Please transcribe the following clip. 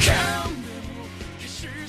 can't